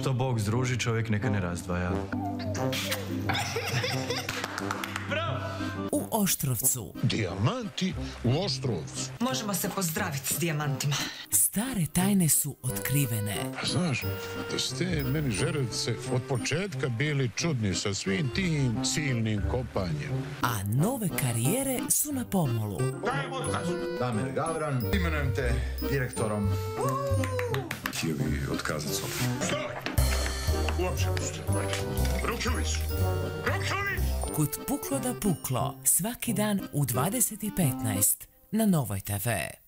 Što Bog združi, čovjek neka ne razdvaja. U Oštrovcu Dijamanti u Oštrovcu. Možemo se pozdraviti s dijamantima. stare tajne su otkrivene. A znaš, da ste meni žerevice od početka bili čudni sa svim tim silnim kopanjem. A nove karijere su na pomolu. Damir Gavran, imenujem te direktorom. Htio bi otkazati sobu. Uopće. Kud puklo da puklo, svaki dan u 20.15 na Novoj TV.